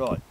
Right.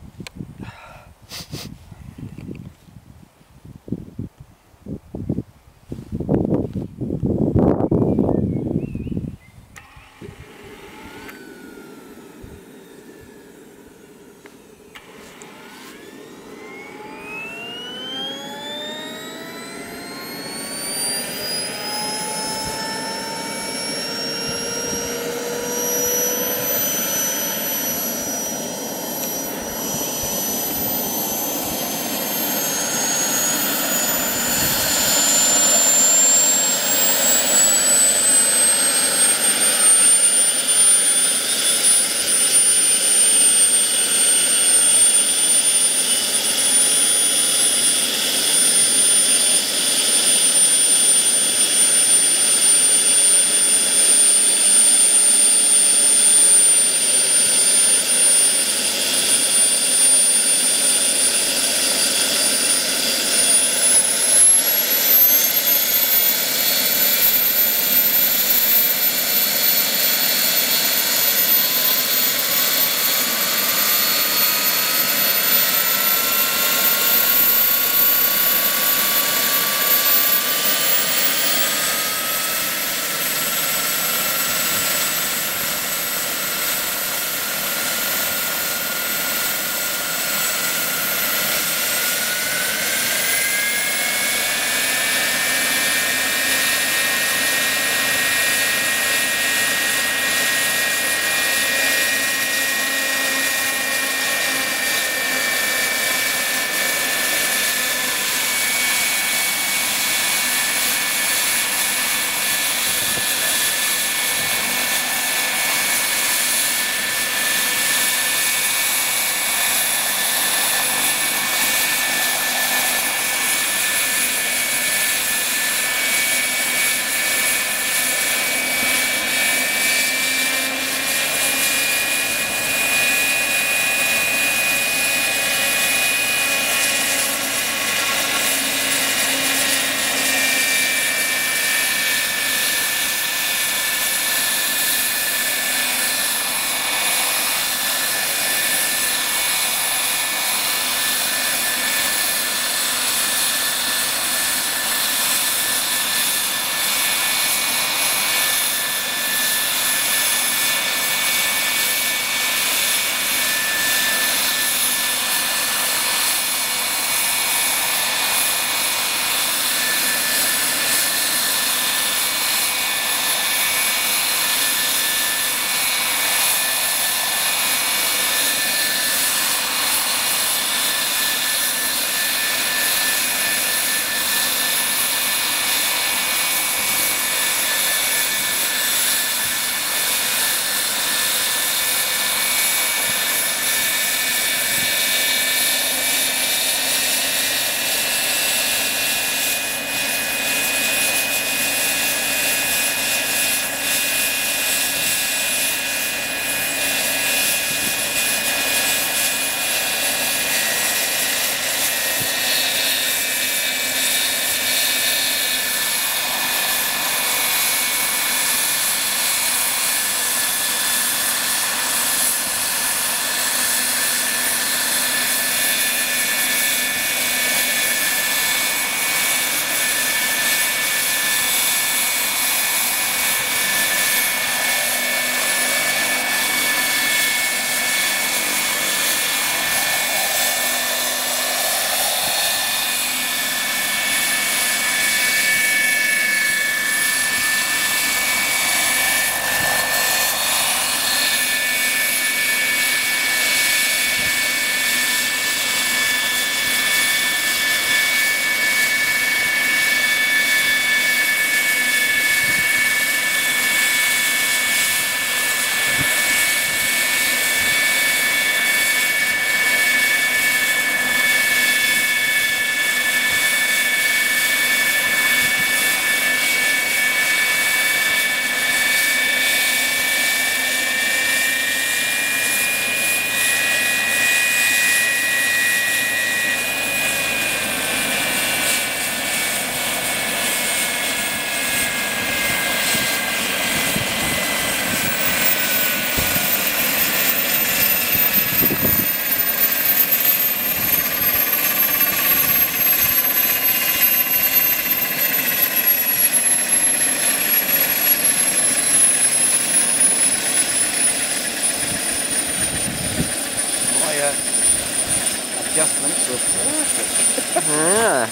Adjustments were perfect. Ah,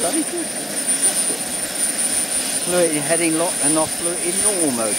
Bloody good. Flew it in heading lock and off flew it in normal mode.